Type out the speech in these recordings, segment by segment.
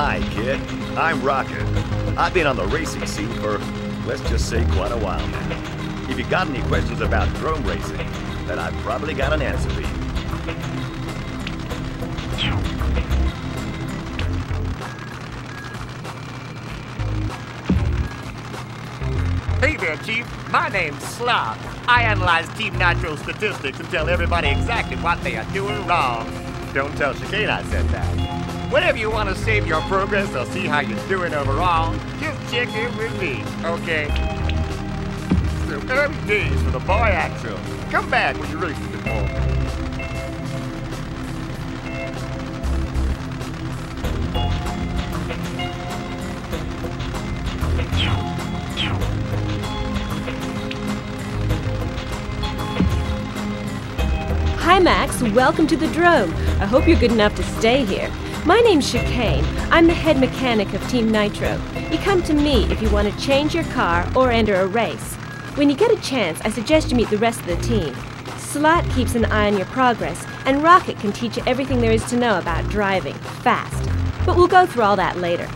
Hi, kid. I'm Rocket. I've been on the racing scene for, let's just say, quite a while now. If you got any questions about Drome racing, then I've probably got an answer for you. Hey there, Chief. My name's Slot. I analyze Team Nitro statistics and tell everybody exactly what they are doing wrong. Don't tell Chicane I said that. Whenever you want to save your progress or see how you're doing overall, just check in with me, okay? So early days for the boy Axel. Come back when you're a bit more. Hi, Max. Welcome to the Drome. I hope you're good enough to stay here. My name's Chicane. I'm the head mechanic of Team Nitro. You come to me if you want to change your car or enter a race. When you get a chance, I suggest you meet the rest of the team. Slot keeps an eye on your progress, and Rocket can teach you everything there is to know about driving, fast. But we'll go through all that later.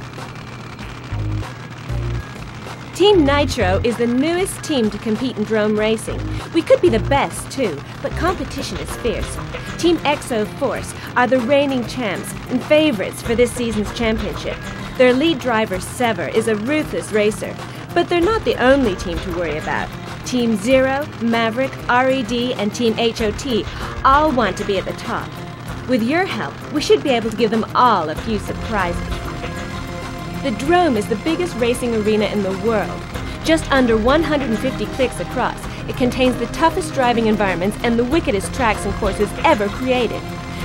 Team Nitro is the newest team to compete in Drome racing. We could be the best too, but competition is fierce. Team Exo Force are the reigning champs and favorites for this season's championship. Their lead driver, Sever, is a ruthless racer, but they're not the only team to worry about. Team Zero, Maverick, RED, and Team HOT all want to be at the top. With your help, we should be able to give them all a few surprises. The Drome is the biggest racing arena in the world. Just under 150 clicks across, it contains the toughest driving environments and the wickedest tracks and courses ever created.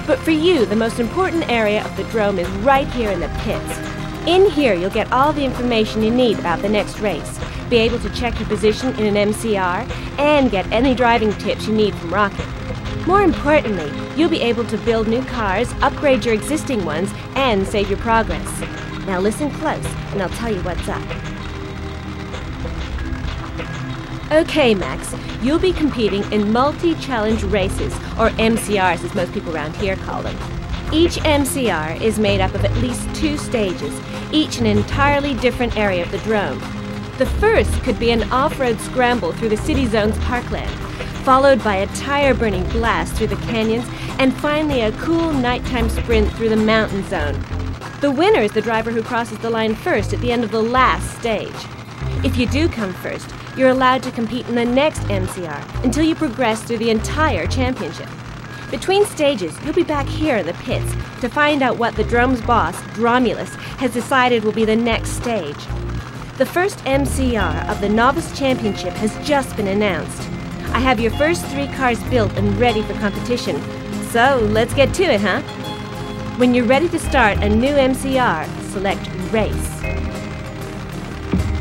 But for you, the most important area of the Drome is right here in the pits. In here, you'll get all the information you need about the next race, be able to check your position in an MCR, and get any driving tips you need from Rocket. More importantly, you'll be able to build new cars, upgrade your existing ones, and save your progress. Now listen close, and I'll tell you what's up. Okay, Max, you'll be competing in multi challenge races, or MCRs as most people around here call them. Each MCR is made up of at least two stages, each an entirely different area of the drome. The first could be an off road scramble through the city zone's parkland, followed by a tire burning blast through the canyons, and finally a cool nighttime sprint through the mountain zone. The winner is the driver who crosses the line first at the end of the last stage. If you do come first, you're allowed to compete in the next MCR until you progress through the entire championship. Between stages, you'll be back here in the pits to find out what the Drome's boss, Dromulus, has decided will be the next stage. The first MCR of the Novice Championship has just been announced. I have your first three cars built and ready for competition. So let's get to it, huh? When you're ready to start a new MCR, select Race.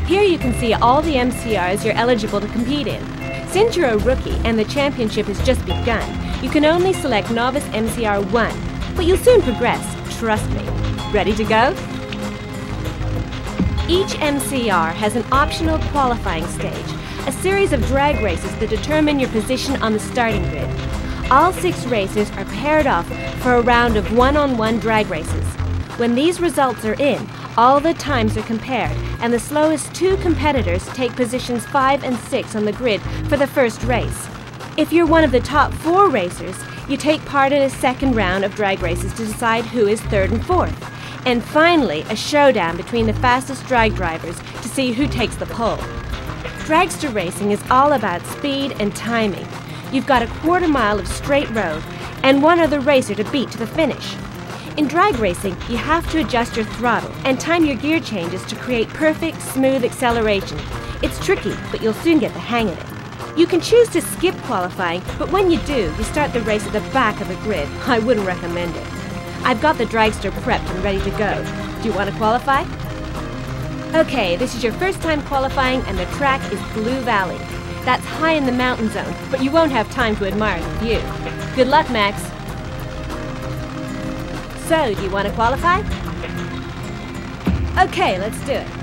Here you can see all the MCRs you're eligible to compete in. Since you're a rookie and the championship has just begun, you can only select Novice MCR 1, but you'll soon progress, trust me. Ready to go? Each MCR has an optional qualifying stage, a series of drag races that determine your position on the starting grid. All six racers are paired off for a round of one on one drag races. When these results are in, all the times are compared, and the slowest two competitors take positions 5 and 6 on the grid for the first race. If you're one of the top four racers, you take part in a second round of drag races to decide who is third and fourth. And finally, a showdown between the fastest drag drivers to see who takes the pole. Dragster racing is all about speed and timing. You've got a quarter mile of straight road and one other racer to beat to the finish. In drag racing, you have to adjust your throttle and time your gear changes to create perfect, smooth acceleration. It's tricky, but you'll soon get the hang of it. You can choose to skip qualifying, but when you do, you start the race at the back of the grid. I wouldn't recommend it. I've got the dragster prepped and ready to go. Do you want to qualify? Okay, this is your first time qualifying, and the track is Blue Valley. That's high in the mountain zone, but you won't have time to admire the view. Good luck, Max. So, do you want to qualify? Okay, let's do it.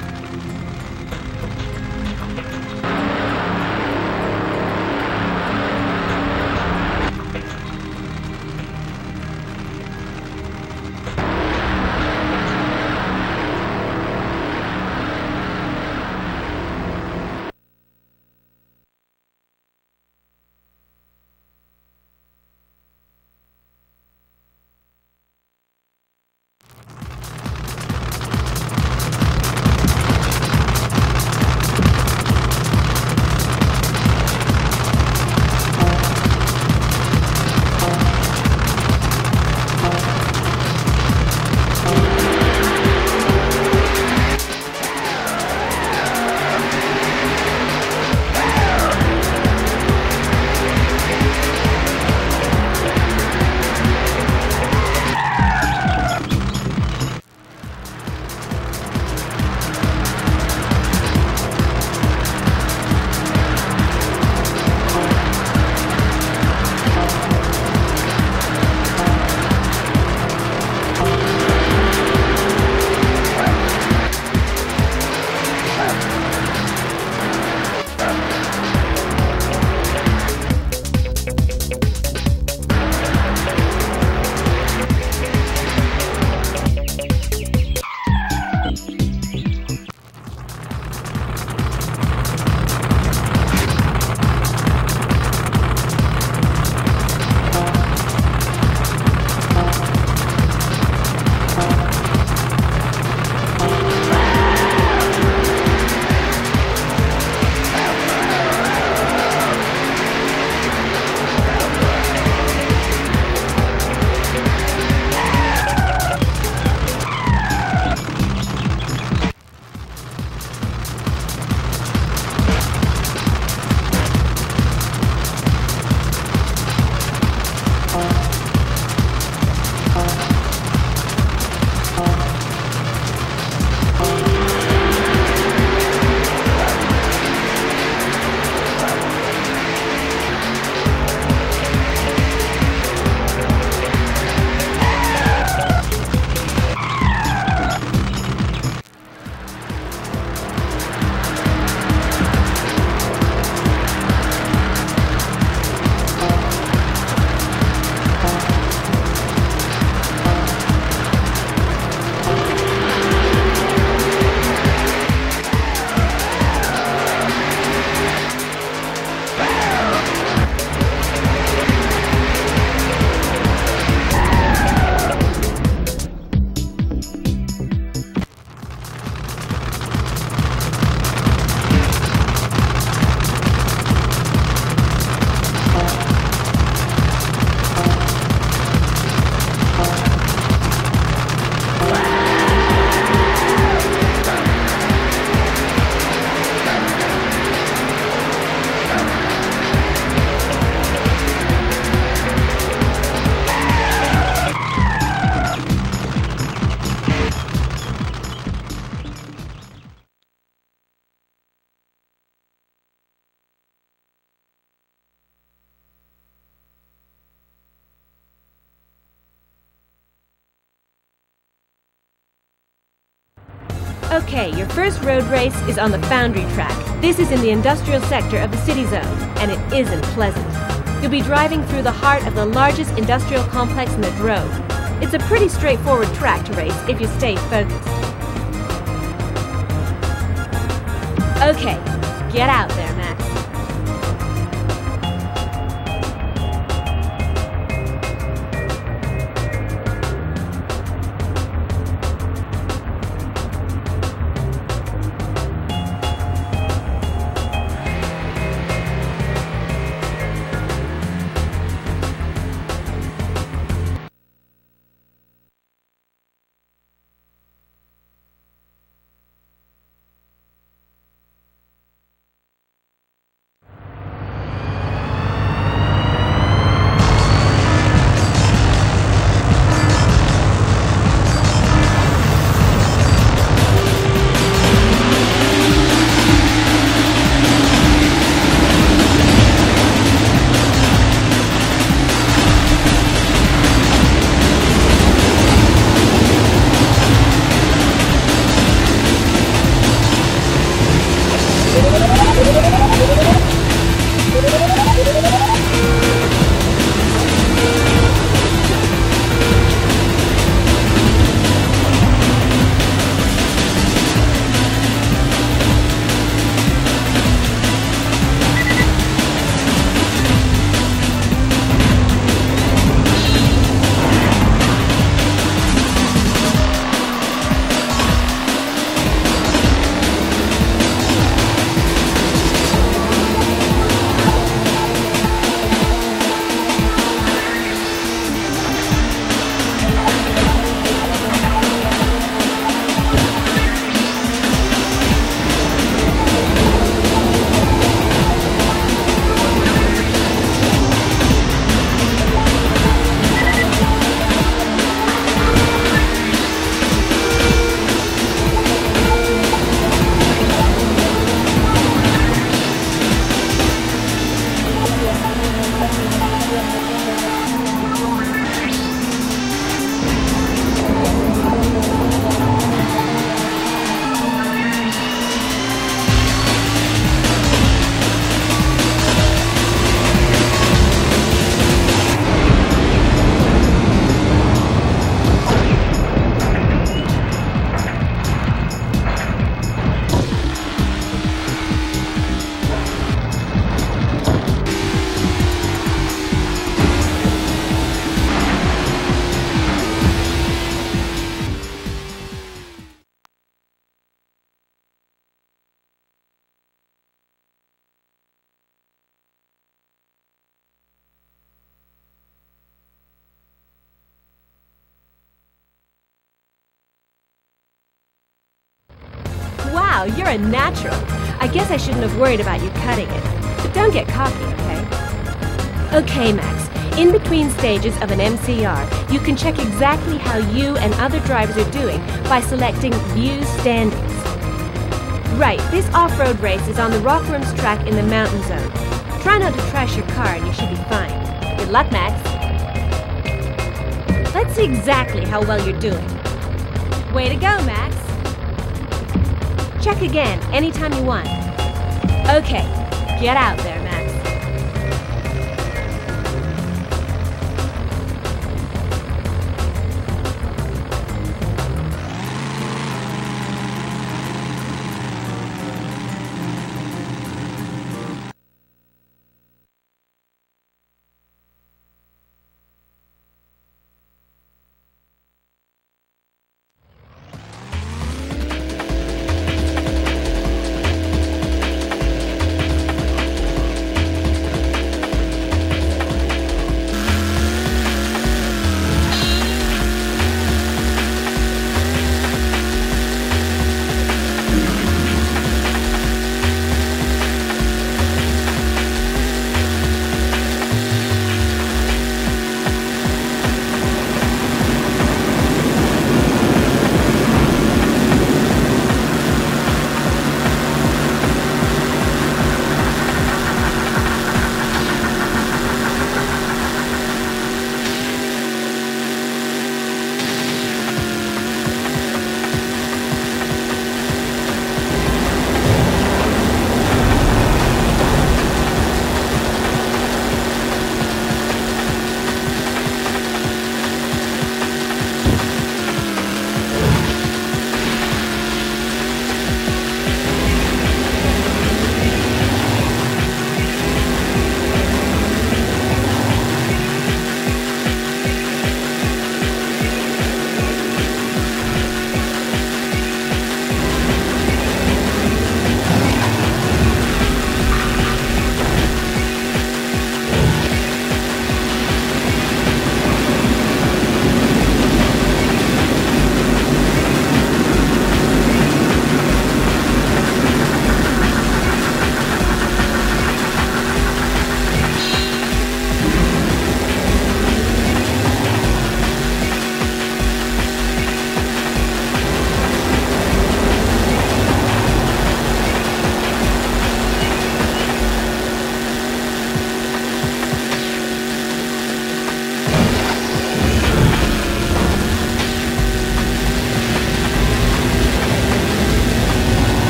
Your first road race is on the Foundry track. This is in the industrial sector of the city zone, and it isn't pleasant. You'll be driving through the heart of the largest industrial complex in the Drome. It's a pretty straightforward track to race if you stay focused. Okay, get out worried about you cutting it. But don't get cocky, okay? Okay, Max. In between stages of an MCR, you can check exactly how you and other drivers are doing by selecting View Standings. Right, this off-road race is on the Rockworms track in the mountain zone. Try not to trash your car and you should be fine. Good luck, Max. Let's see exactly how well you're doing. Way to go, Max. Check again anytime you want. Okay, get out there,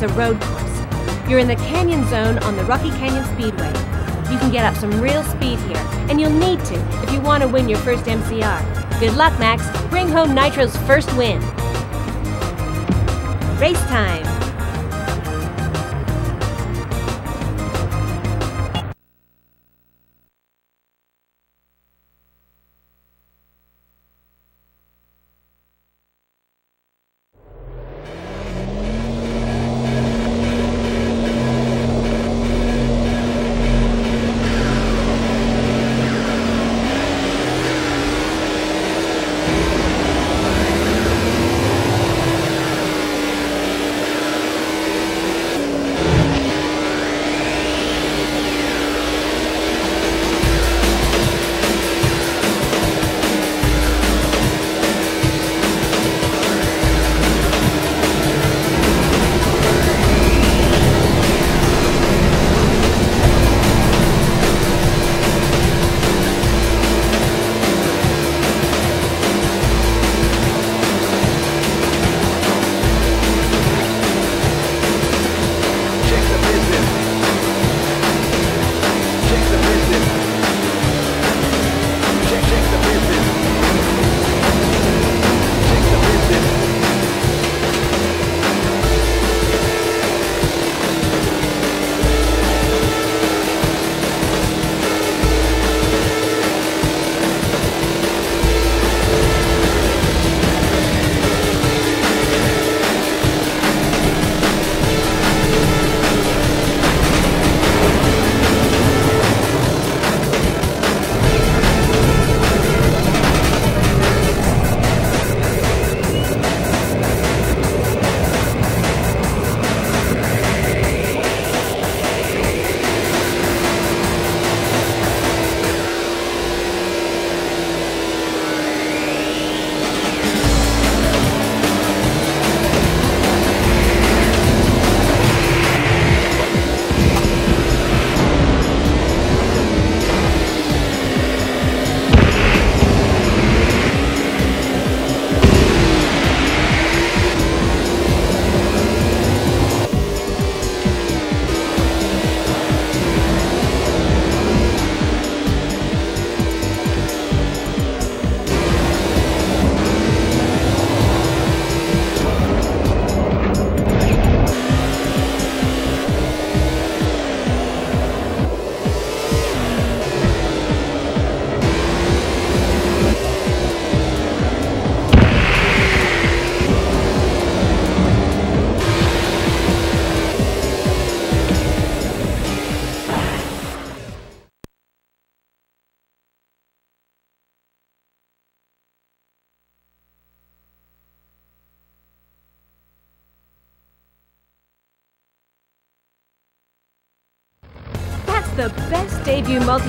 it's a road course. You're in the canyon zone on the Rocky Canyon Speedway. You can get up some real speed here, and you'll need to if you want to win your first MCR. Good luck, Max. Bring home Nitro's first win. Race time.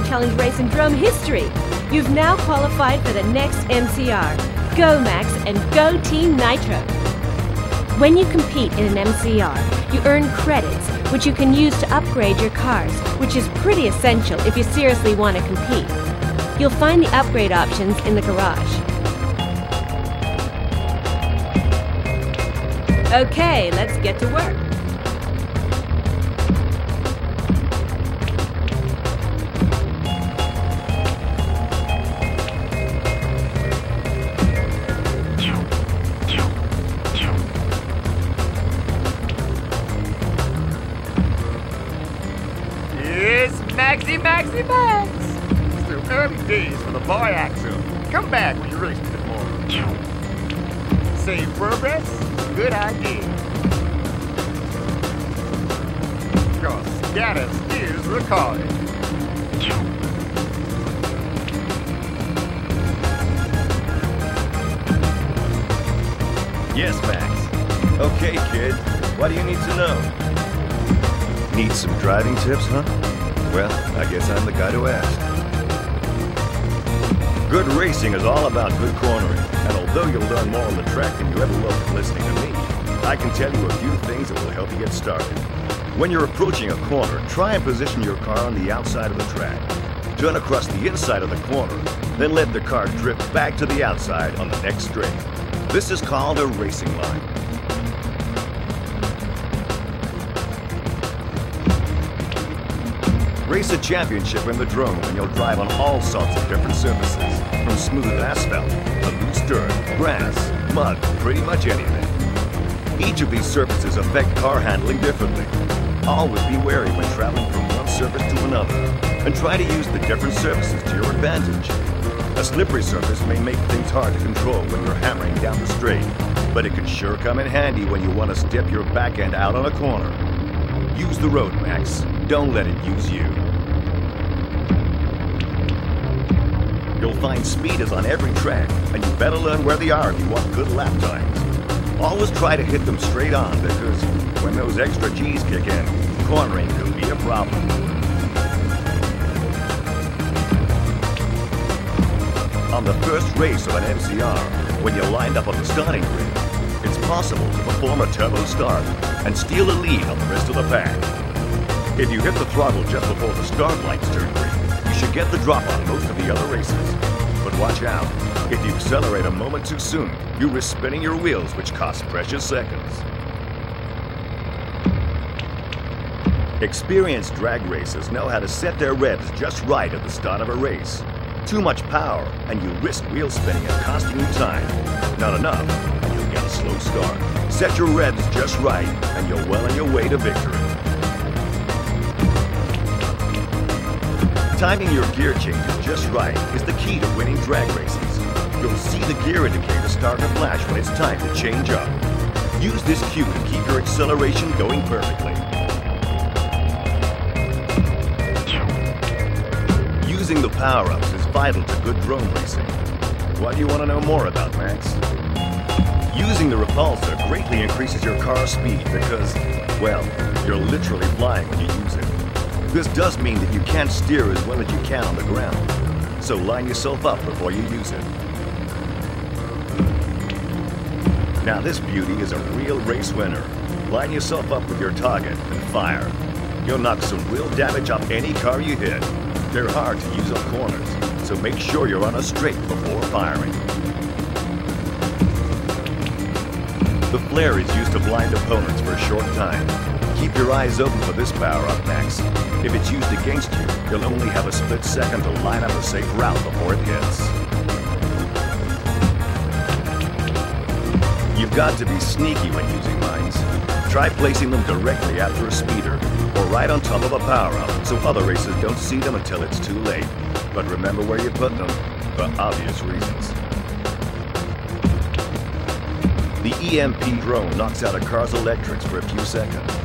Multi-challenge race in Drome history. You've now qualified for the next MCR. Go Max and go Team Nitro. When you compete in an MCR, you earn credits, which you can use to upgrade your cars, which is pretty essential if you seriously want to compete. You'll find the upgrade options in the garage. Okay, let's get to work. Maxi, Maxi, Max. Still early days for the boy Axel. Come back when you really spit more. Save progress? Good idea. Your status is recorded. Yes, Max. Okay, kid. What do you need to know? Need some driving tips, huh? Well, I guess I'm the guy to ask. Good racing is all about good cornering, and although you'll learn more on the track than you ever will from listening to me, I can tell you a few things that will help you get started. When you're approaching a corner, try and position your car on the outside of the track. Turn across the inside of the corner, then let the car drift back to the outside on the next straight. This is called a racing line. Race a championship in the Drome and you'll drive on all sorts of different surfaces, from smooth asphalt to loose dirt, grass, mud, pretty much anything. Each of these surfaces affect car handling differently. Always be wary when traveling from one surface to another, and try to use the different surfaces to your advantage. A slippery surface may make things hard to control when you're hammering down the straight, but it can sure come in handy when you want to step your back end out on a corner. Use the road, Max. Don't let it use you. You'll find speeders on every track, and you better learn where they are if you want good lap times. Always try to hit them straight on, because when those extra G's kick in, cornering can be a problem. On the first race of an MCR, when you're lined up on the starting grid, it's possible to perform a turbo start and steal a lead on the rest of the pack. If you hit the throttle just before the start lights turn green, you should get the drop on most of the other races. But watch out. If you accelerate a moment too soon, you risk spinning your wheels, which costs precious seconds. Experienced drag racers know how to set their revs just right at the start of a race. Too much power, and you risk wheel spinning and costing you time. Not enough, and you'll get a slow start. Set your revs just right, and you're well on your way to victory. Timing your gear changes just right is the key to winning drag races. You'll see the gear indicator start to flash when it's time to change up. Use this cue to keep your acceleration going perfectly. Using the power-ups is vital to good Drome racing. What do you want to know more about, Max? Using the repulsor greatly increases your car's speed because, well, you're literally flying when you use it. This does mean that you can't steer as well as you can on the ground, so line yourself up before you use it. Now this beauty is a real race winner. Line yourself up with your target and fire. You'll knock some real damage off any car you hit. They're hard to use on corners, so make sure you're on a straight before firing. The flare is used to blind opponents for a short time. Keep your eyes open for this power-up, Max. If it's used against you, you'll only have a split second to line up a safe route before it hits. You've got to be sneaky when using mines. Try placing them directly after a speeder, or right on top of a power-up, so other racers don't see them until it's too late. But remember where you put them, for obvious reasons. The EMP drone knocks out a car's electrics for a few seconds.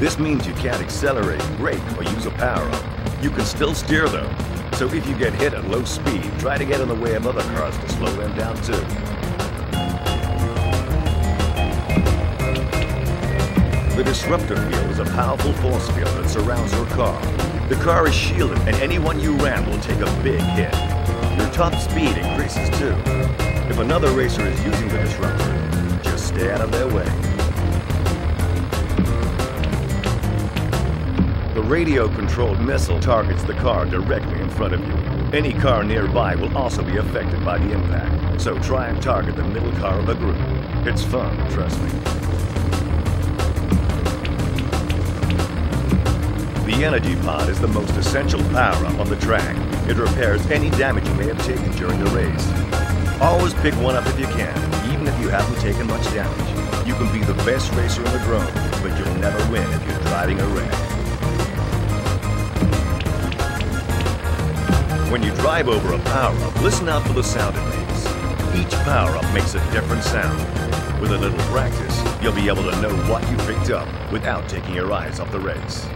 This means you can't accelerate, brake, or use a power-up. You can still steer though, so if you get hit at low speed, try to get in the way of other cars to slow them down too. The disruptor field is a powerful force field that surrounds your car. The car is shielded, and anyone you ram will take a big hit. Your top speed increases too. If another racer is using the disruptor, just stay out of their way. The radio-controlled missile targets the car directly in front of you. Any car nearby will also be affected by the impact, so try and target the middle car of the group. It's fun, trust me. The energy pod is the most essential power-up on the track. It repairs any damage you may have taken during the race. Always pick one up if you can, even if you haven't taken much damage. You can be the best racer in the Drome, but you'll never win if you're driving a wreck. When you drive over a power-up, listen out for the sound it makes. Each power-up makes a different sound. With a little practice, you'll be able to know what you picked up without taking your eyes off the race.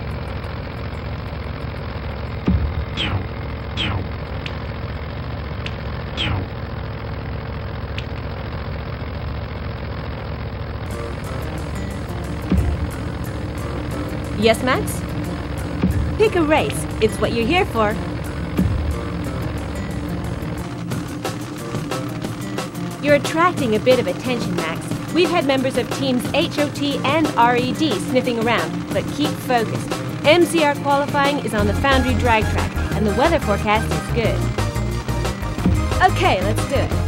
Yes, Max? Pick a race. It's what you're here for. You're attracting a bit of attention, Max. We've had members of teams HOT and RED sniffing around, but keep focused. MCR qualifying is on the Foundry drag track, and the weather forecast is good. Okay, let's do it.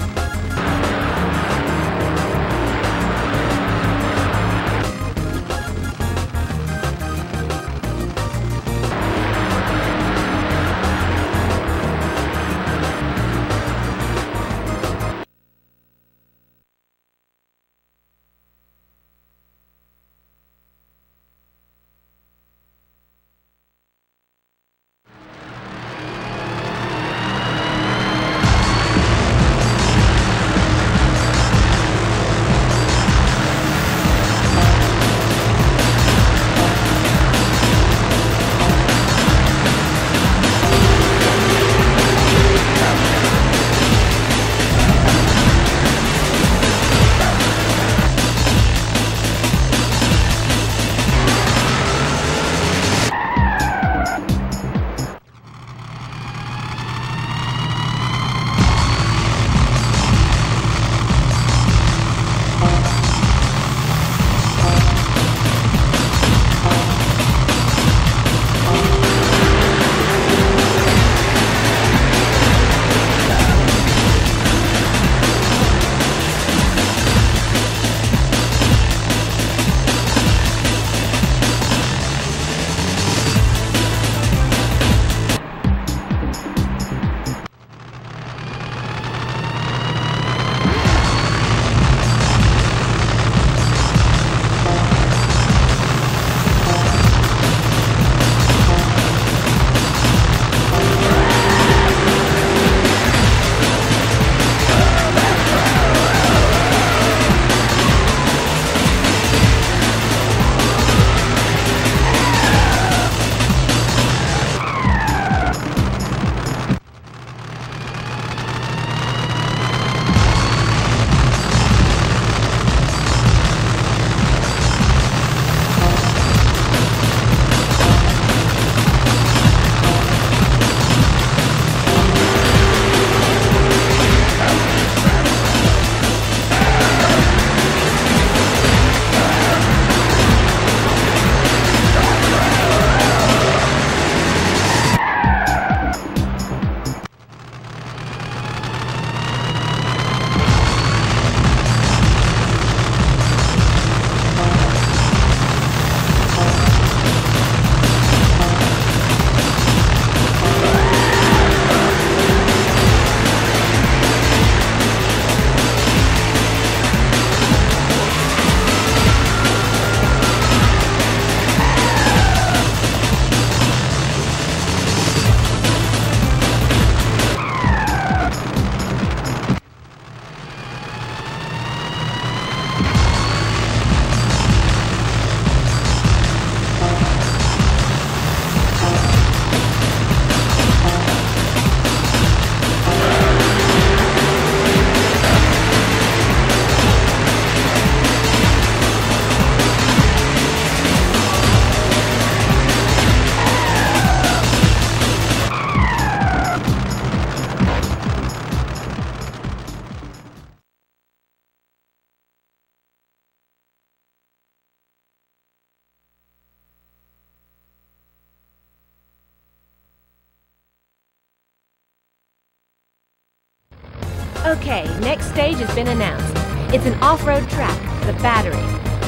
Been announced. It's an off-road track, the battery.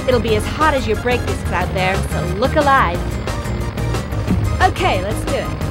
It'll be as hot as your brake discs out there, so look alive. Okay, let's do it.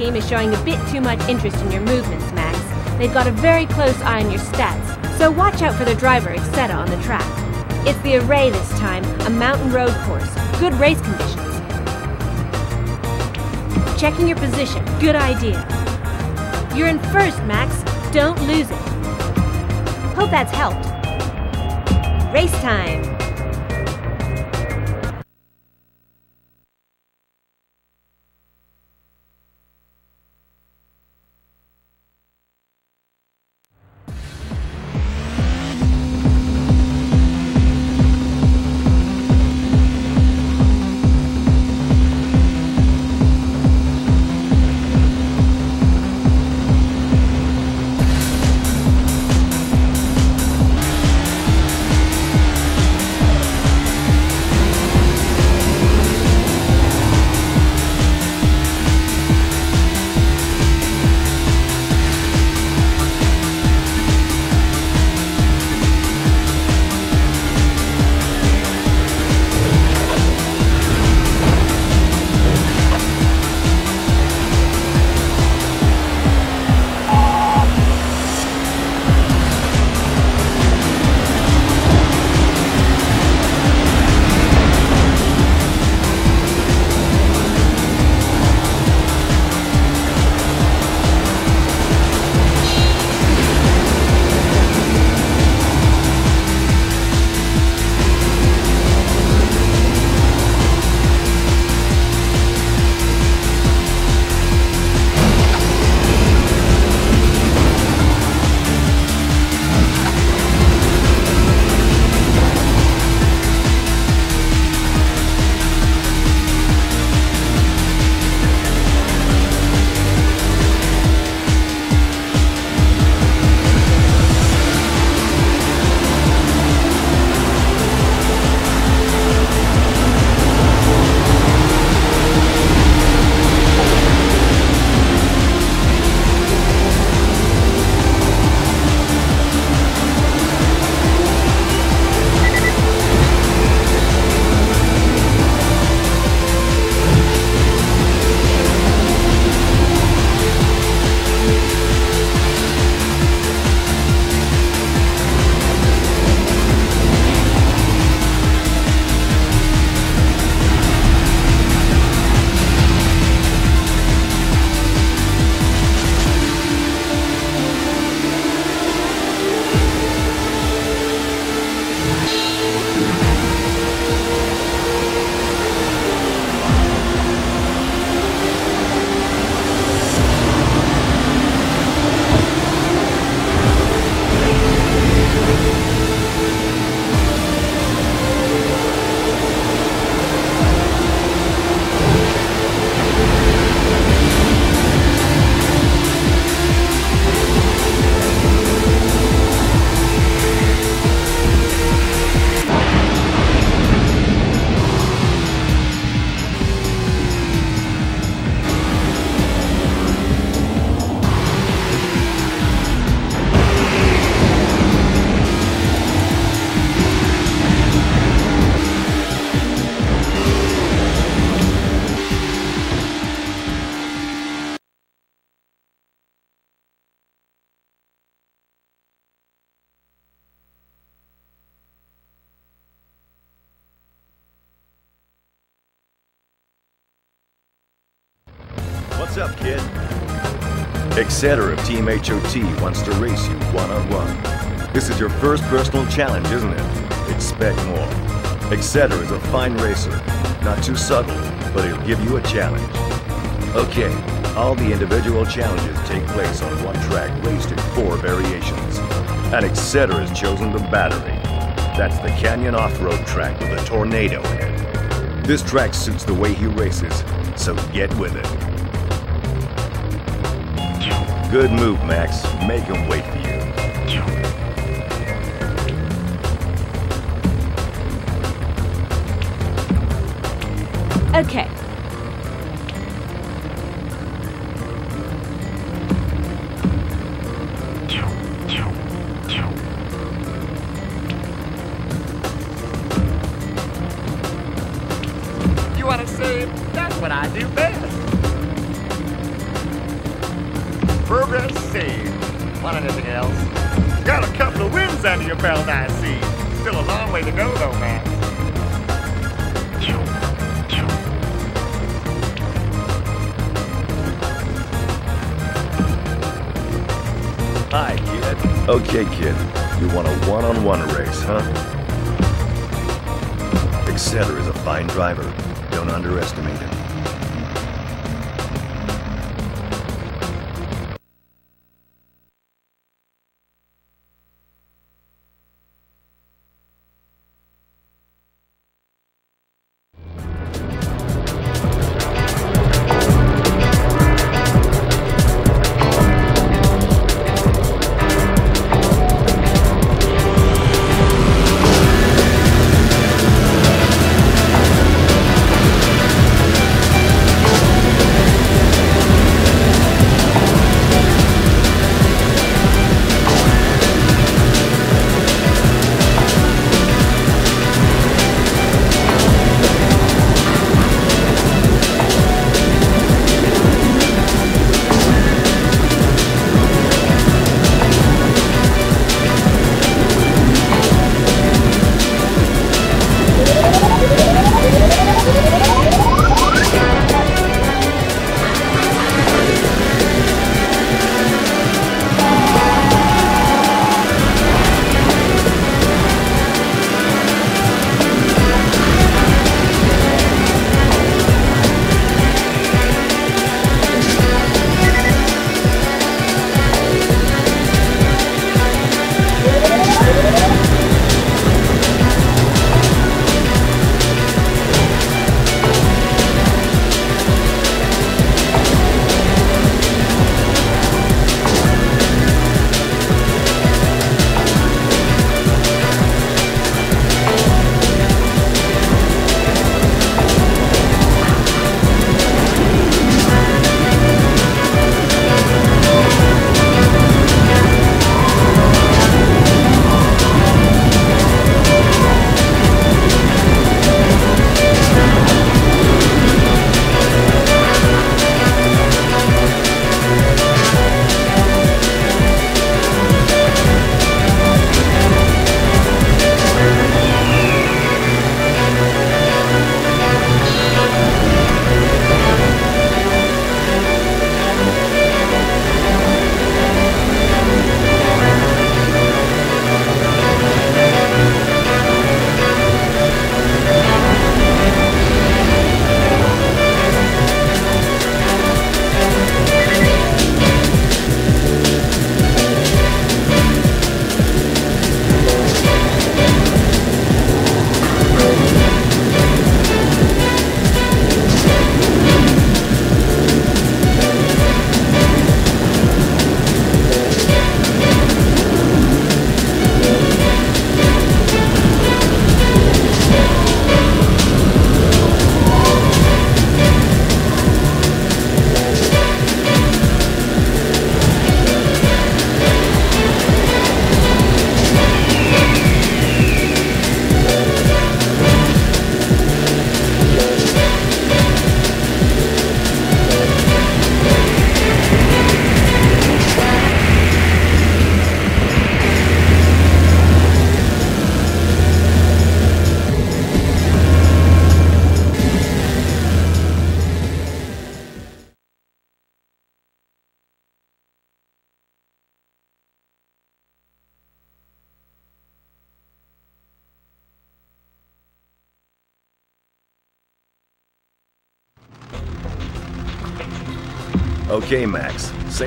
Team is showing a bit too much interest in your movements, Max. They've got a very close eye on your stats, so watch out for the driver, etc. on the track. It's the array this time, a mountain road course. Good race conditions. Checking your position, good idea. You're in first, Max. Don't lose it. Hope that's helped. Race time. What's up, kid? Exceta of Team HOT wants to race you one-on-one. This is your first personal challenge, isn't it? Expect more. Exceta is a fine racer. Not too subtle, but he'll give you a challenge. Okay, all the individual challenges take place on one track raced in four variations. And Exceta has chosen the Battery. That's the canyon off-road track with a tornado in it. This track suits the way he races, so get with it. Good move, Max. Make him wait for you. Okay.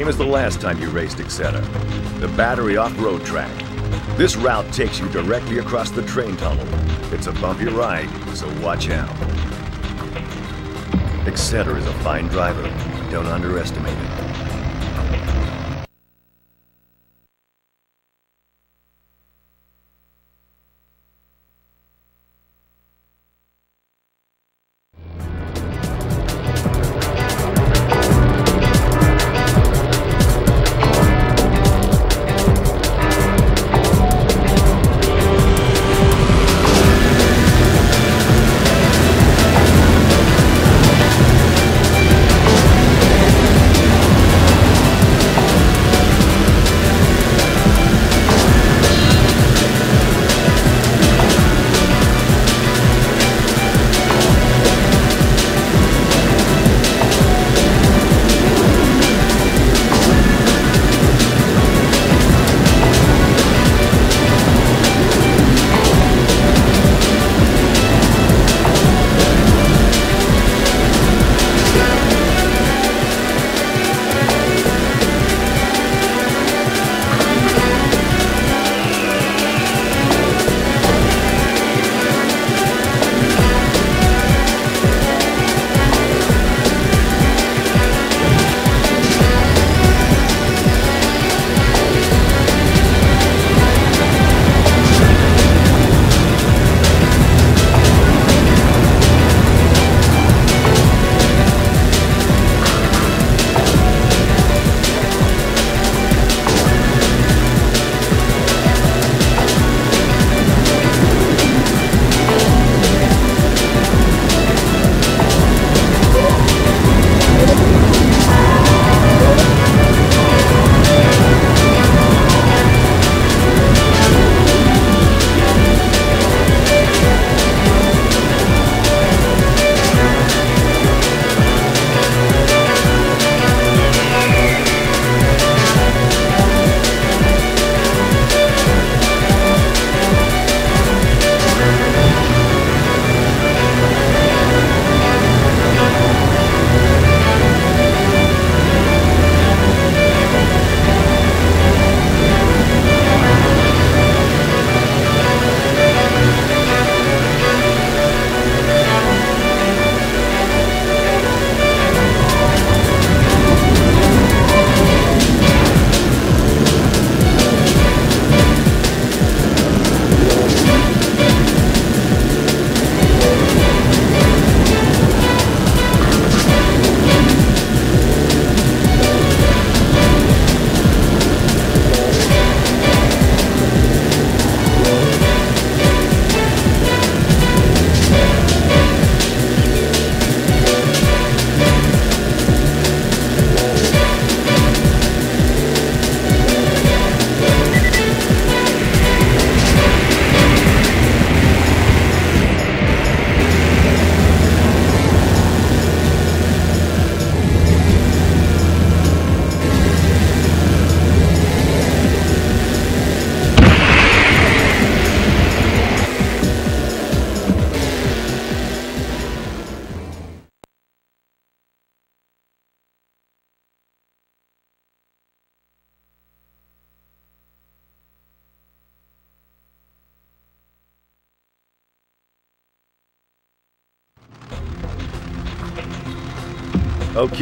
Same as the last time you raced Exceta. The Battery off-road track. This route takes you directly across the train tunnel. It's a bumpy ride, so watch out. Exceta is a fine driver. Don't underestimate him.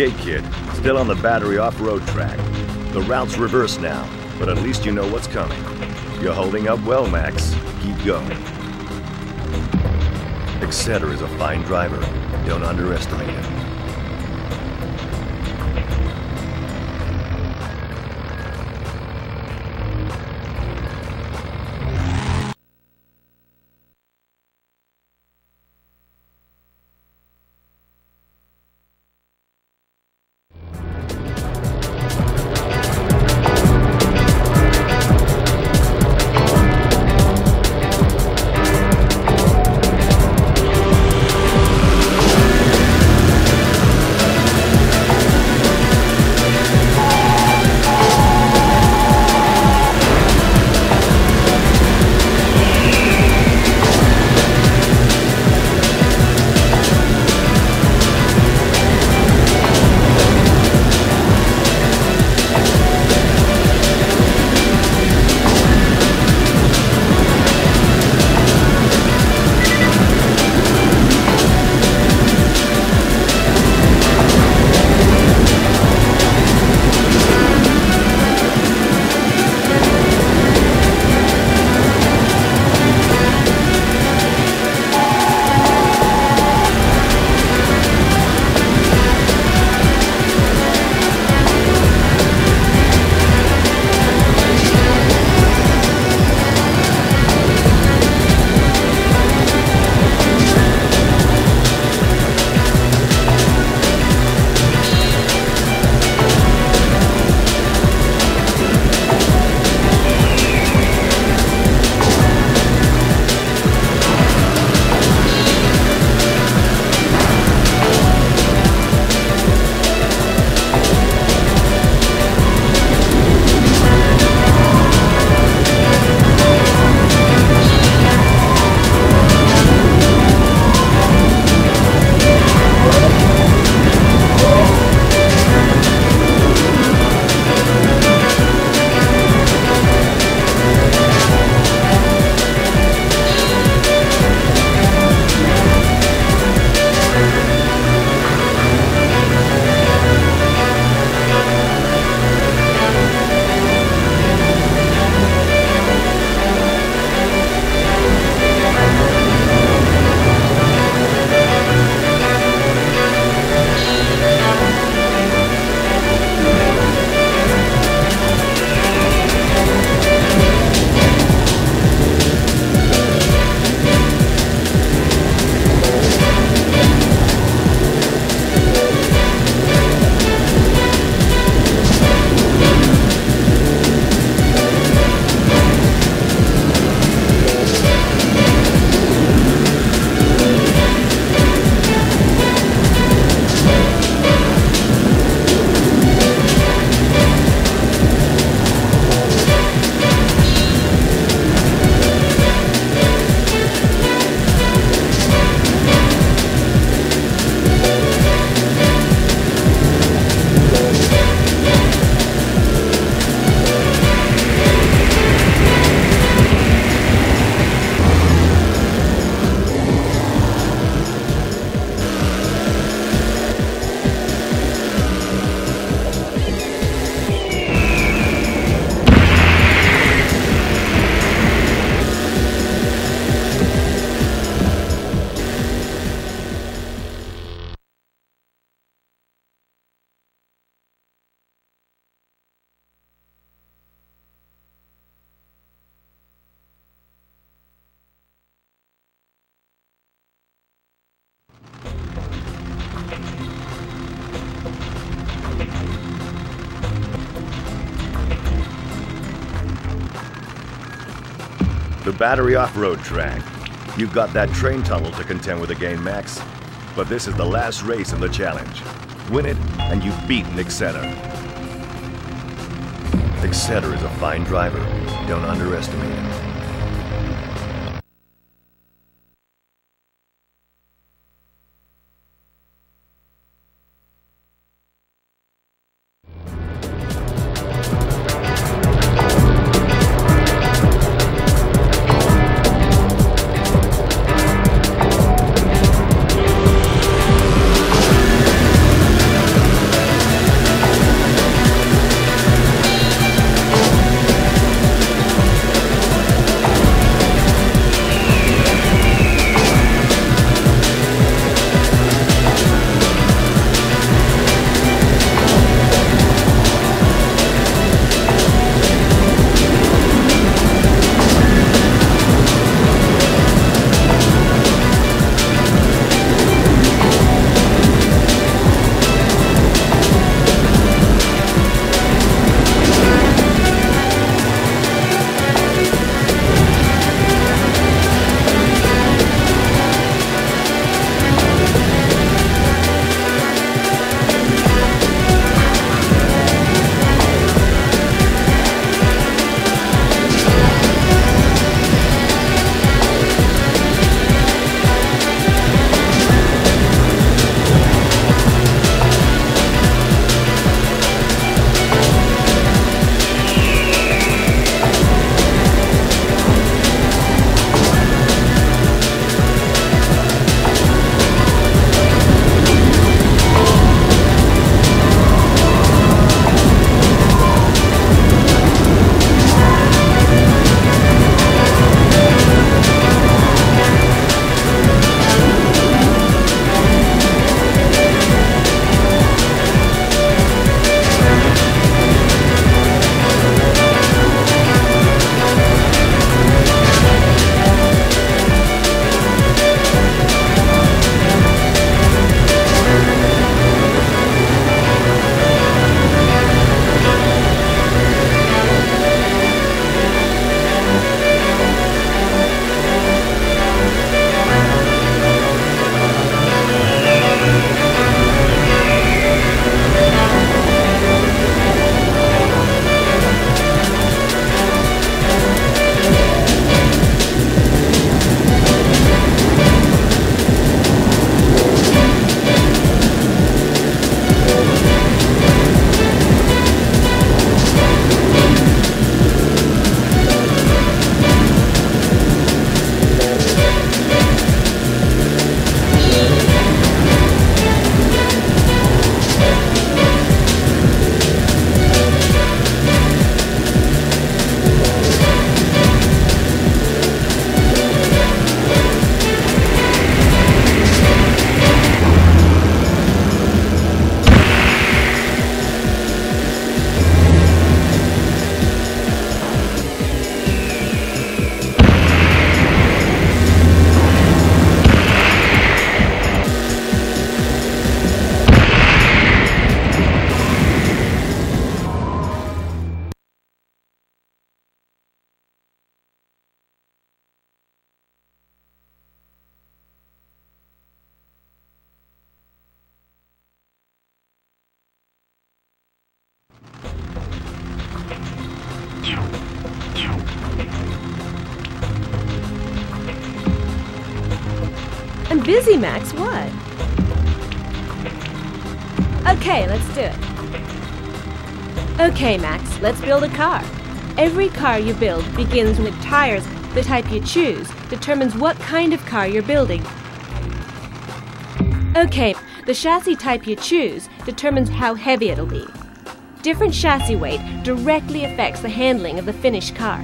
Okay, kid. Still on the battery off-road track. The route's reversed now, but at least you know what's coming. You're holding up well, Max. Keep going. Exceta is a fine driver. Don't underestimate him. Battery off-road track. You've got that train tunnel to contend with again, Max. But this is the last race in the challenge. Win it, and you've beaten Exceta. Exceta is a fine driver. Don't underestimate him. Build a car. Every car you build begins with tires. The type you choose determines what kind of car you're building. Okay, the chassis type you choose determines how heavy it'll be. Different chassis weight directly affects the handling of the finished car.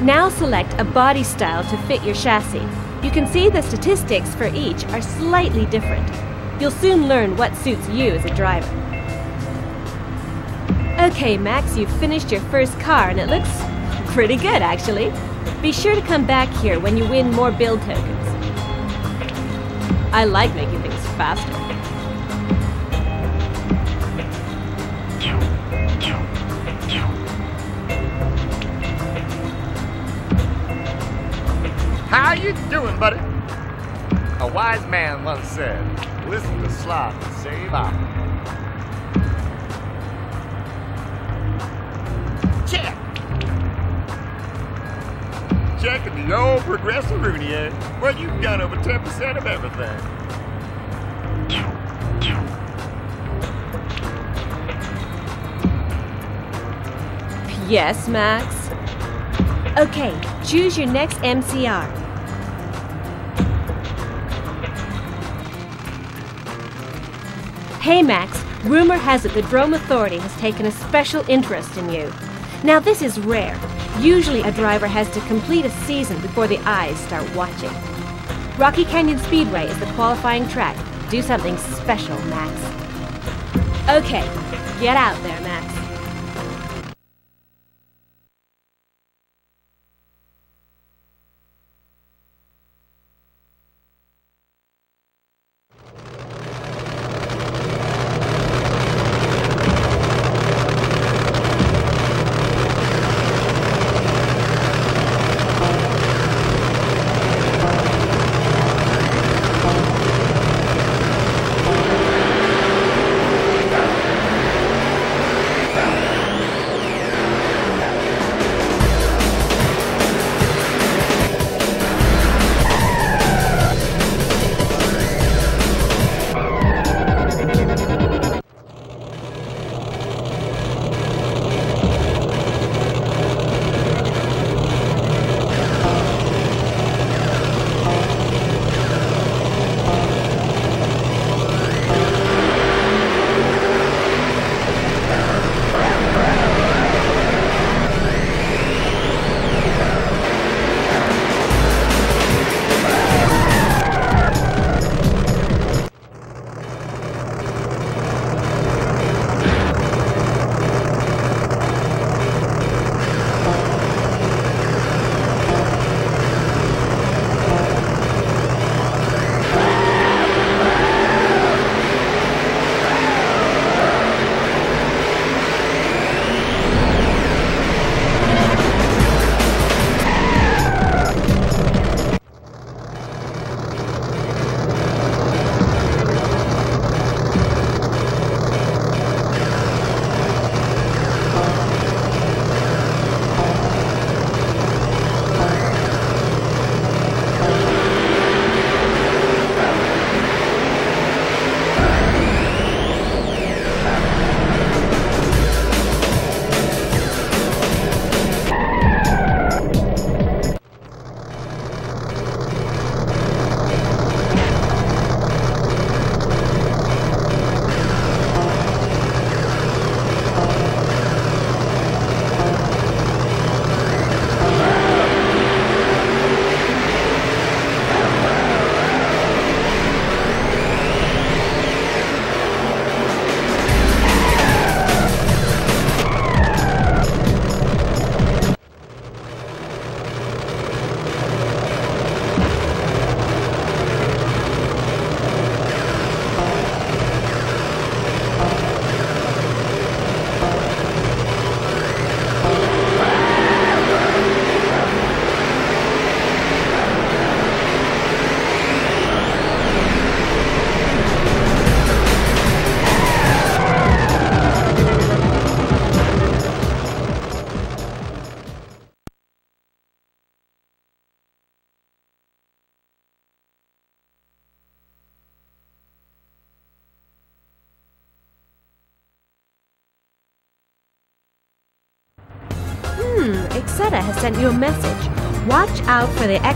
Now select a body style to fit your chassis. You can see the statistics for each are slightly different. You'll soon learn what suits you as a driver. Okay, Max, you've finished your first car, and it looks pretty good, actually. Be sure to come back here when you win more build tokens. I like making things faster. How you doing, buddy? A wise man once said, listen to sloth and save eyes. Rooney, eh? Well, you've got over 10% of everything. Yes, Max? Okay, choose your next MCR. Hey, Max. Rumor has it the Drome Authority has taken a special interest in you. Now, this is rare. Usually, a driver has to complete a season before the eyes start watching. Rocky Canyon Speedway is the qualifying track. Do something special, Max. Okay, get out there, Max.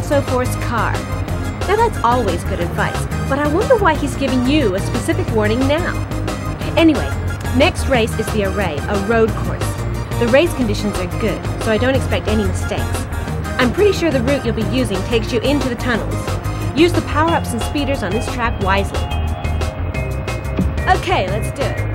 EXO Force car. Now that's always good advice, but I wonder why he's giving you a specific warning now. Anyway, next race is the Array, a road course. The race conditions are good, so I don't expect any mistakes. I'm pretty sure the route you'll be using takes you into the tunnels. Use the power-ups and speeders on this track wisely. Okay, let's do it.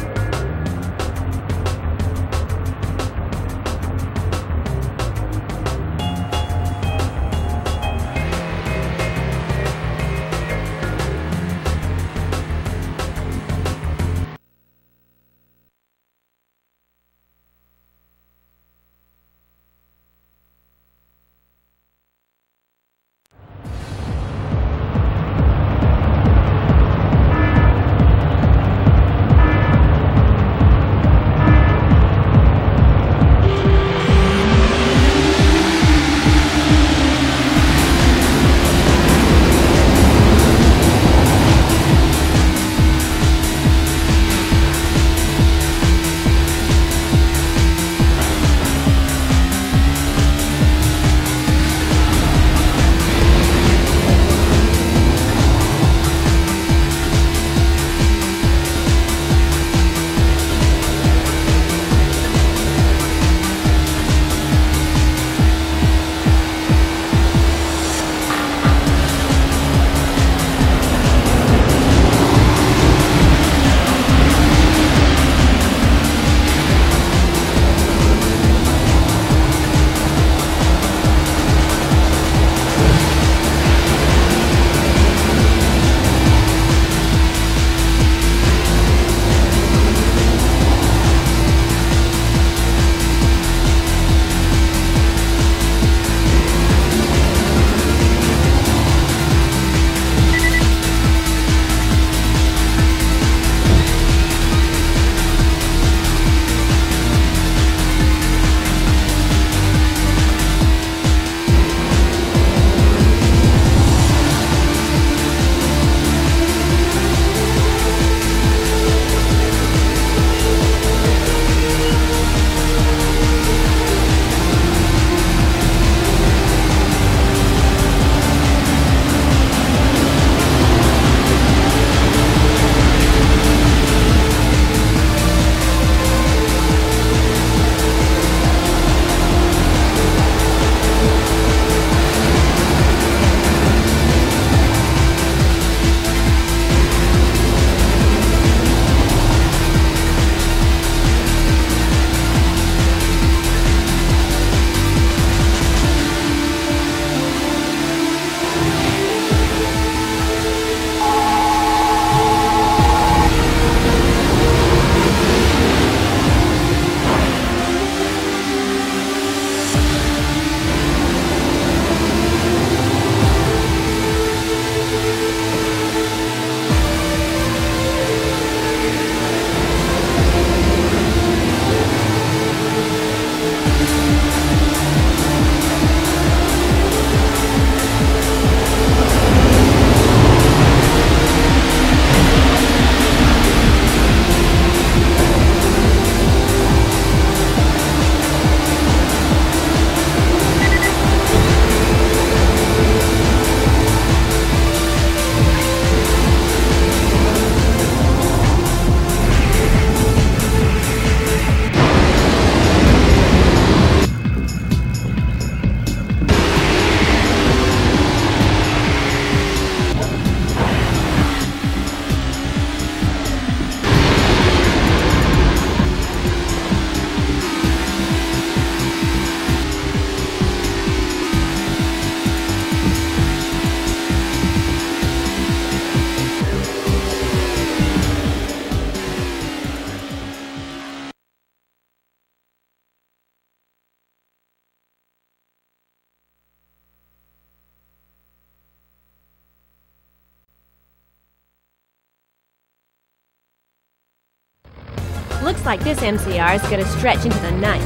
This MCR is going to stretch into the night.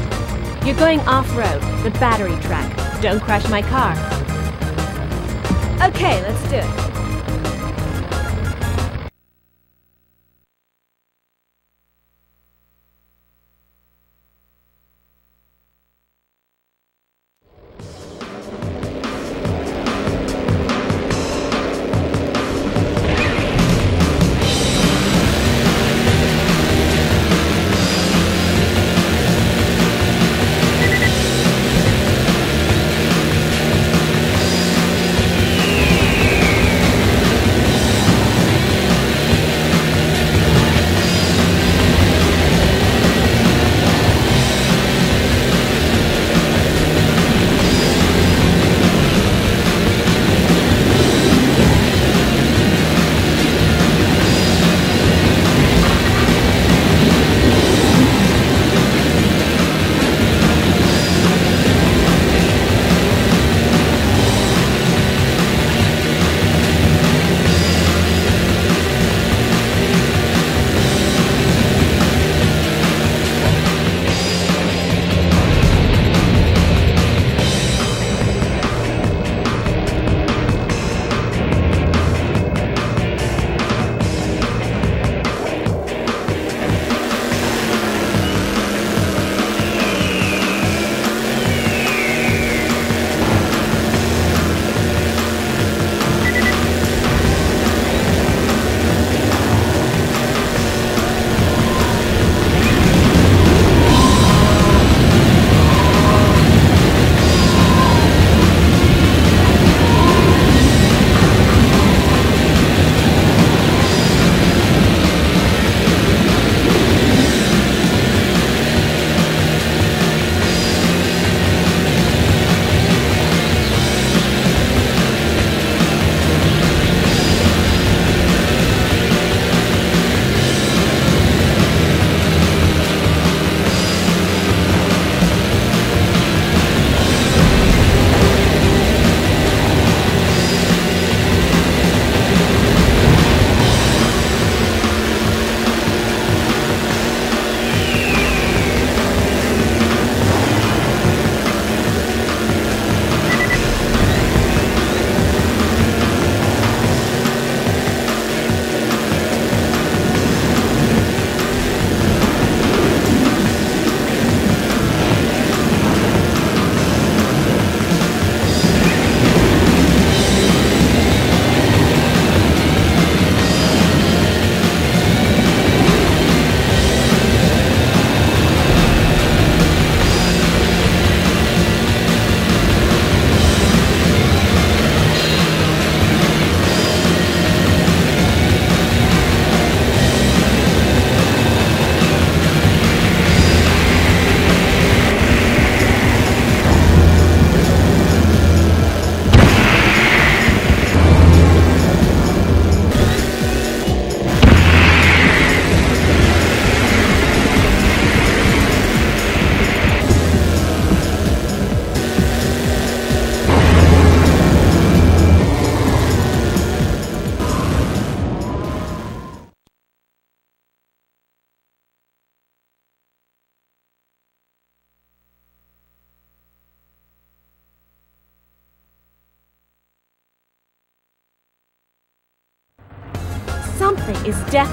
You're going off-road, the battery track. Don't crash my car. Okay, let's do it.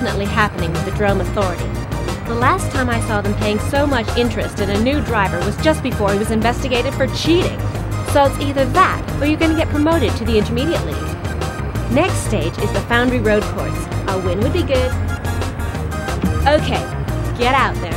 Definitely happening with the Drome Authority. The last time I saw them paying so much interest in a new driver was just before he was investigated for cheating. So it's either that, or you're going to get promoted to the Intermediate League. Next stage is the Foundry Road course. A win would be good. Okay, get out there,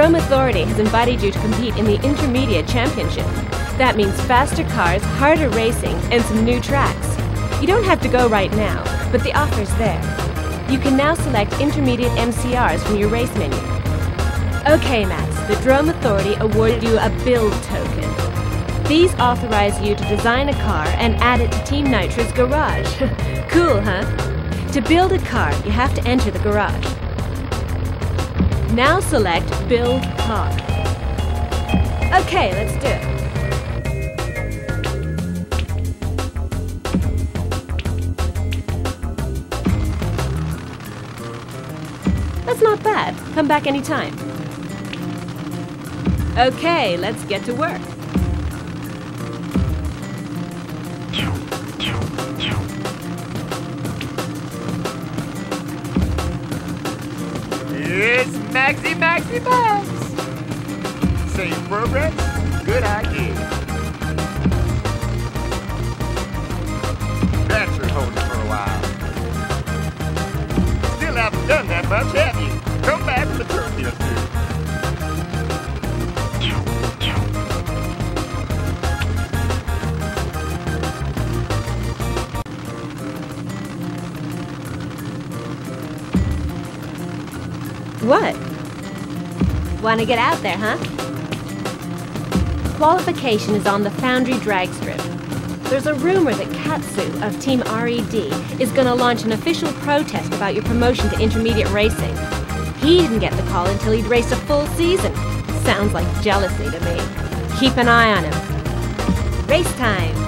Drome Authority has invited you to compete in the Intermediate Championship. That means faster cars, harder racing, and some new tracks. You don't have to go right now, but the offer's there. You can now select intermediate MCRs from your race menu. Okay, Max, the Drome Authority awarded you a build token. These authorize you to design a car and add it to Team Nitro's garage. cool, huh? To build a car, you have to enter the garage. Now select Build Car. Okay, let's do it. That's not bad. Come back anytime. Okay, let's get to work. Maxi Maxi Max. Save progress? Good idea. That should hold you for a while. Still haven't done that much, have you? Come back with a trophy or two. What? Want to get out there, huh? Qualification is on the Foundry drag strip. There's a rumor that Katsu of Team RED is going to launch an official protest about your promotion to intermediate racing. He didn't get the call until he'd raced a full season. Sounds like jealousy to me. Keep an eye on him. Race time!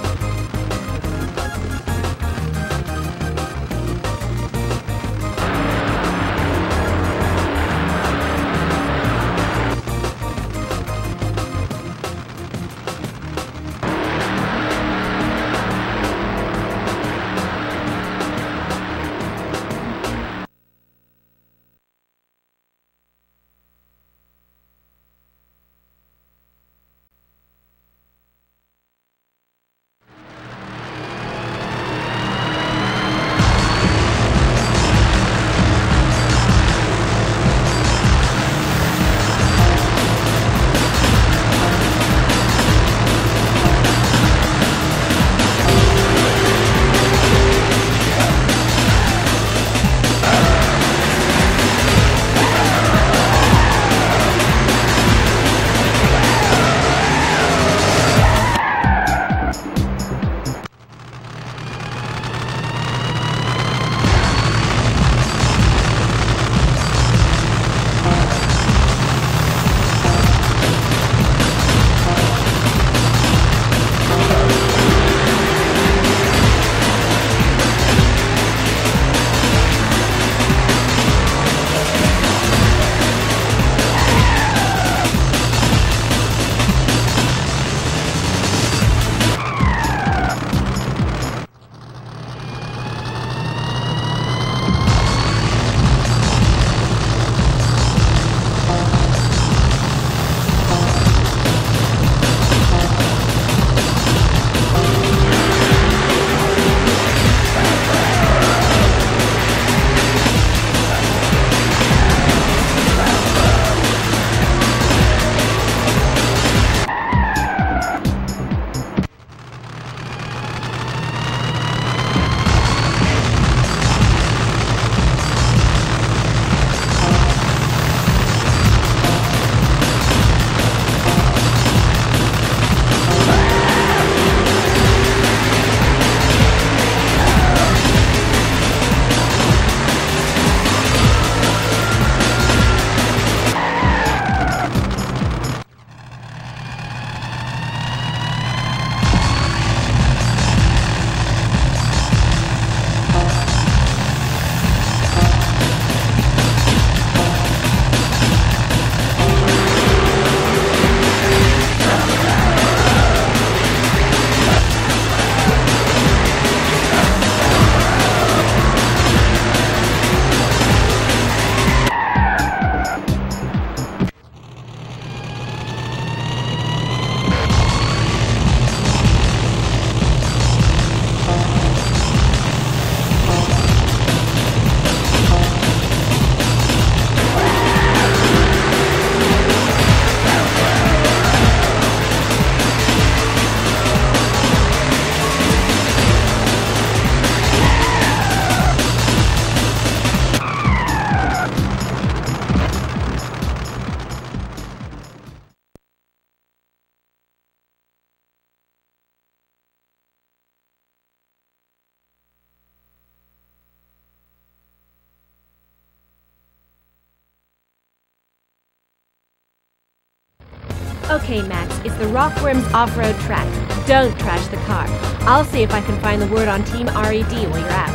Rockworms off-road track. Don't crash the car. I'll see if I can find the word on Team RED while you're out.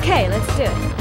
Okay, let's do it.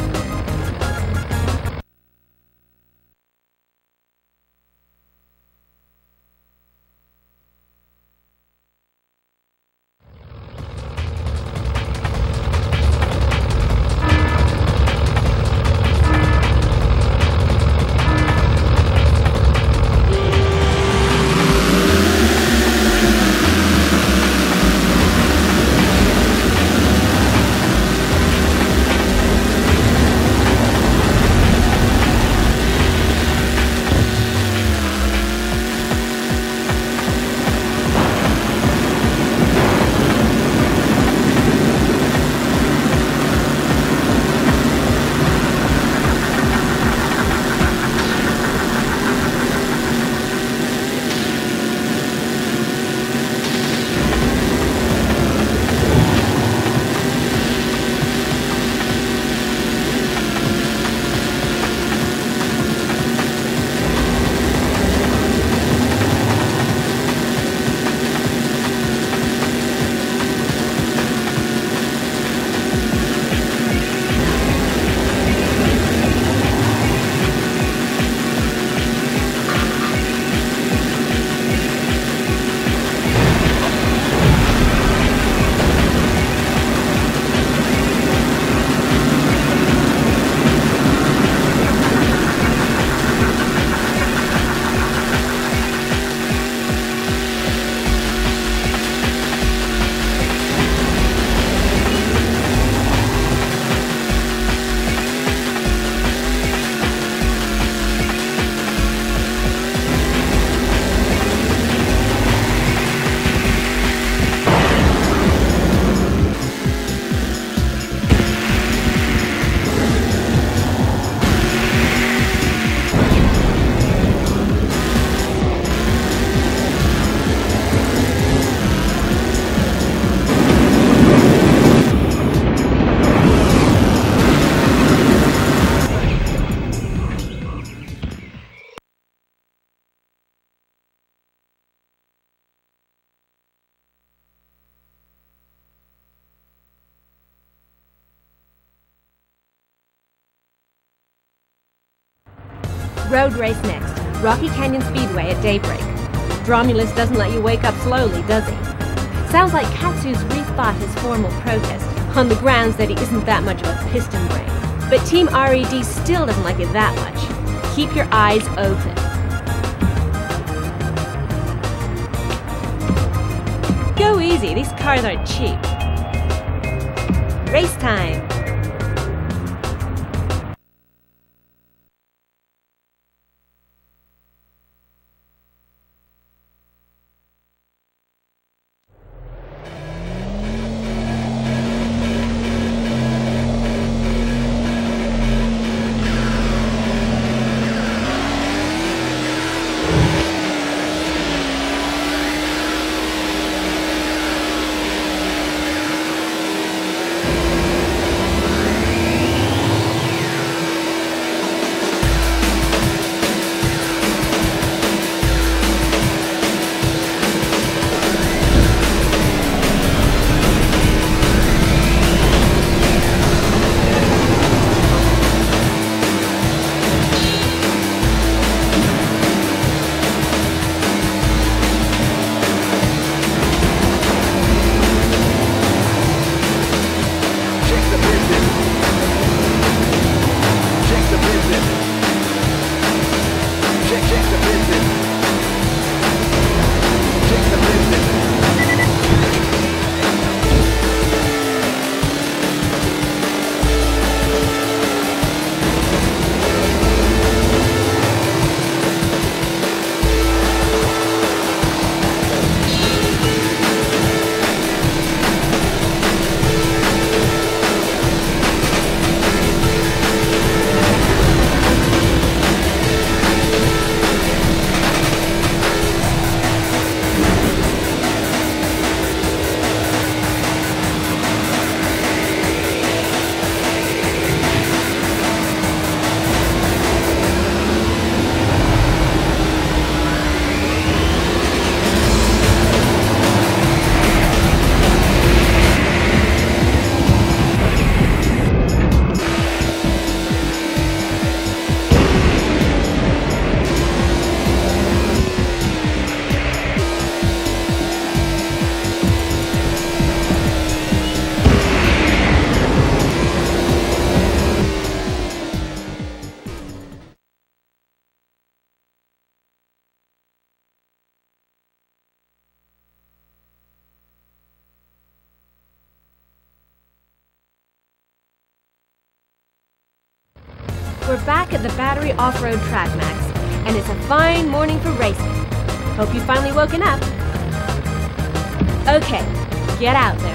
Road race next. Rocky Canyon Speedway at daybreak. Dromulus doesn't let you wake up slowly, does he? Sounds like Katsu's rethought his formal protest on the grounds that he isn't that much of a piston brain. But Team RED still doesn't like it that much. Keep your eyes open. Go easy, these cars aren't cheap. Race time! Off-Road Track, Max, and it's a fine morning for racing. Hope you've finally woken up. Okay, get out there,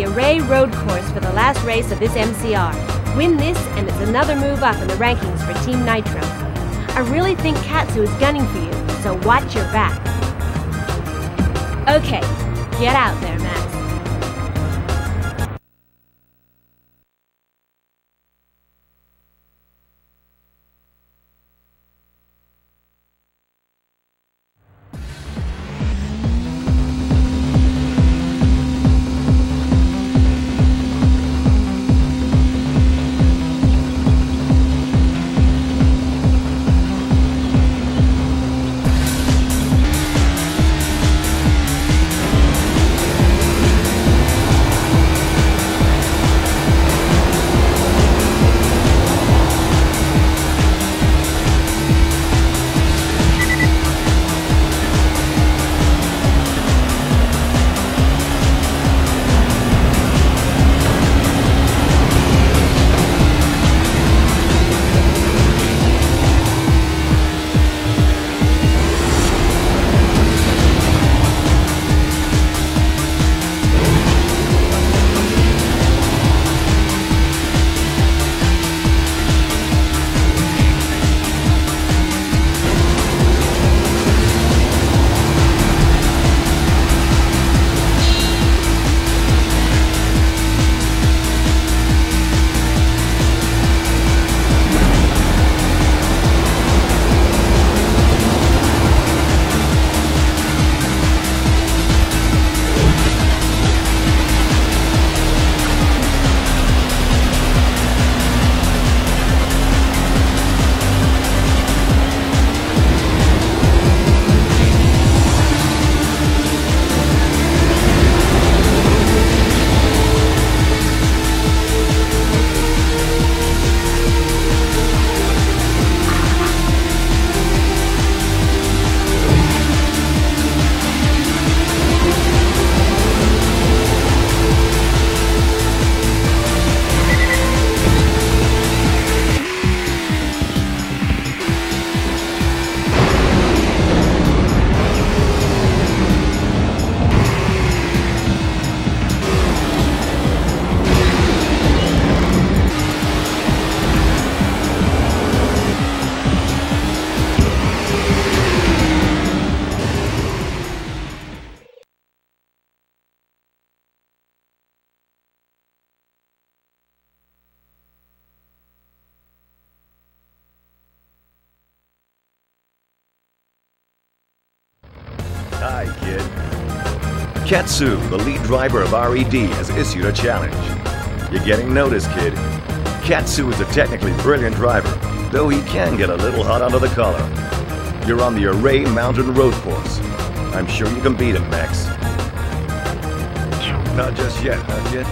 the Array Road Course for the last race of this MCR. Win this, and it's another move up in the rankings for Team Nitro. I really think Katsu is gunning for you, so watch your back. Okay, get out there, Katsu, the lead driver of RED, has issued a challenge. You're getting noticed, kid. Katsu is a technically brilliant driver, though he can get a little hot under the collar. You're on the Array Mountain Road Course. I'm sure you can beat him, Max. Not just yet, huh, kid?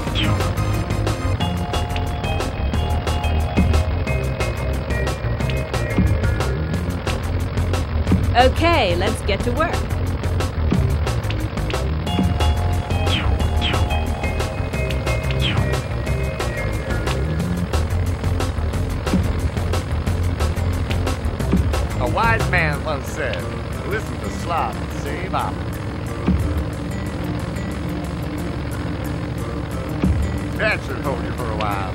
Okay, let's get to work. A wise man once said, listen to Slot and save up. That should hold you for a while.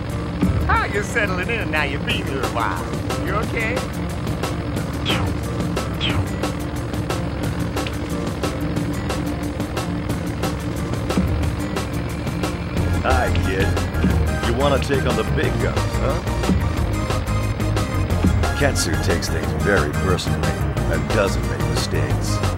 How you settling in now you've been here a while? You okay? Hi, kid. You want to take on the big guns, huh? Katsu takes things very personally and doesn't make mistakes.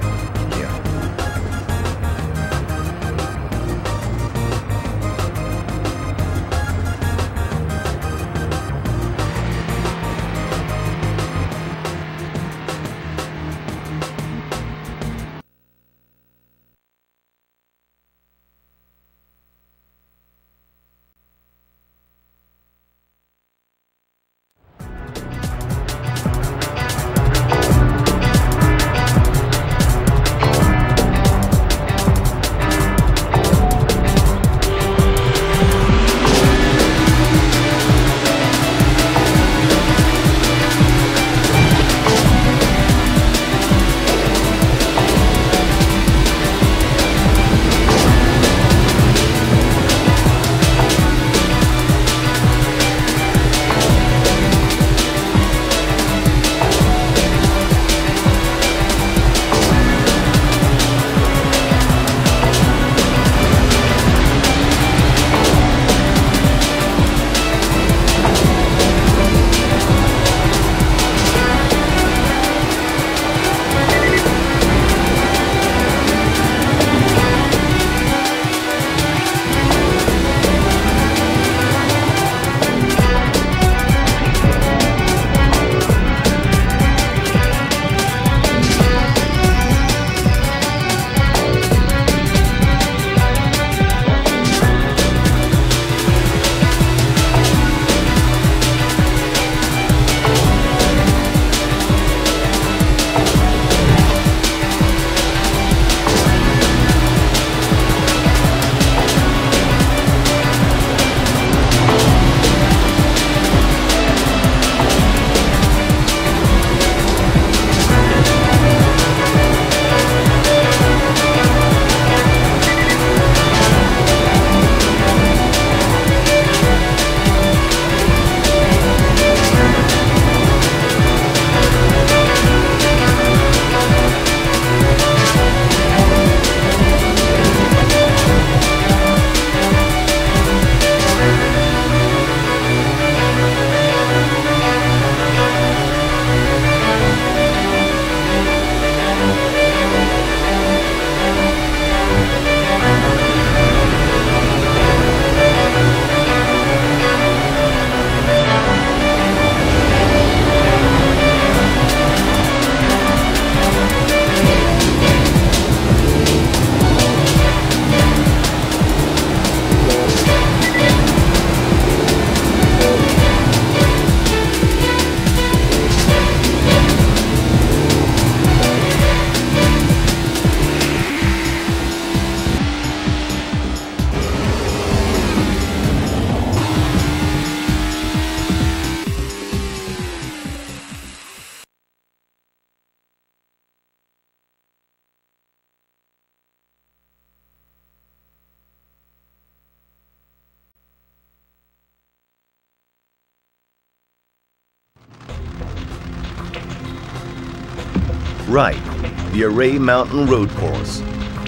Array Mountain Road Course.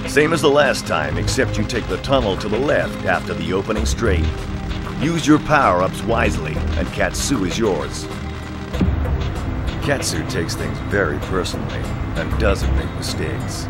Same as the last time, except you take the tunnel to the left after the opening straight. Use your power-ups wisely, and Katsu is yours. Katsu takes things very personally and doesn't make mistakes.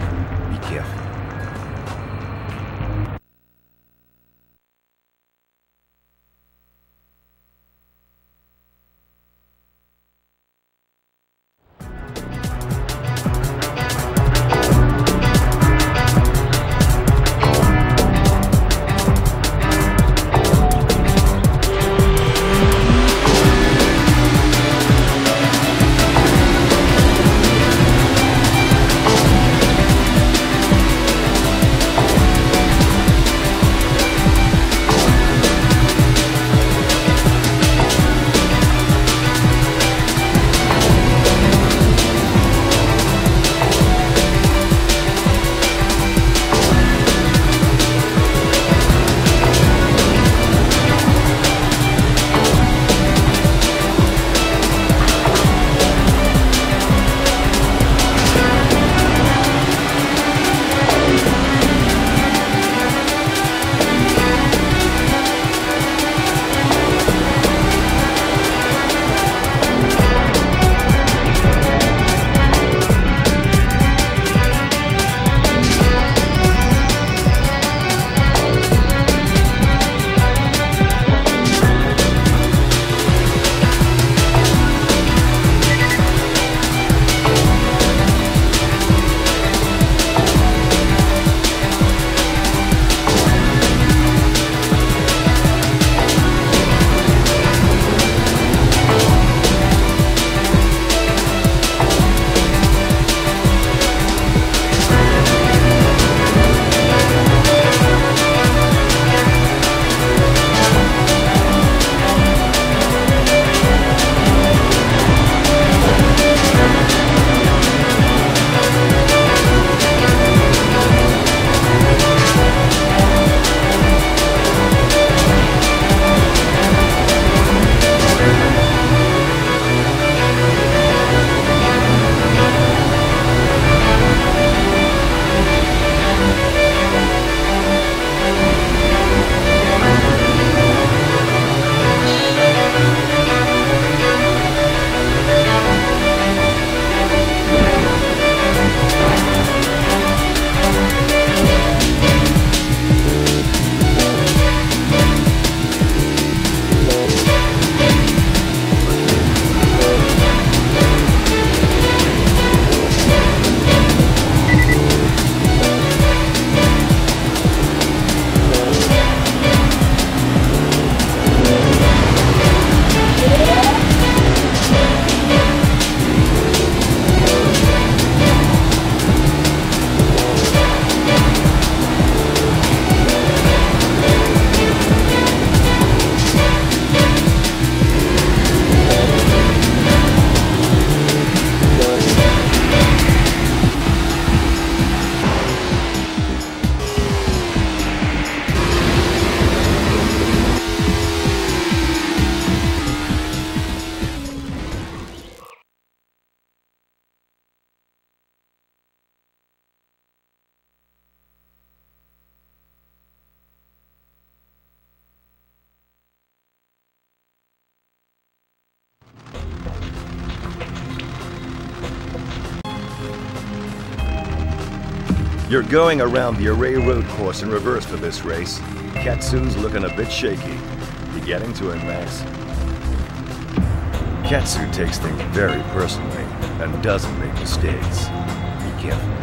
Going around the Array Road course in reverse for this race. Katsu's looking a bit shaky. You getting to him, Max? Katsu takes things very personally and doesn't make mistakes. Be careful.